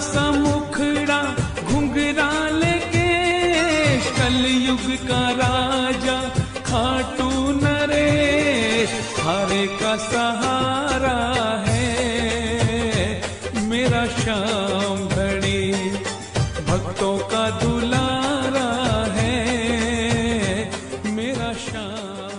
सा मुखड़ा घुंघरा लेके कलयुग का राजा, खाटू नरेश, हरे का सहारा है। मेरा श्याम घड़ी भक्तों का दुलारा है। मेरा श्याम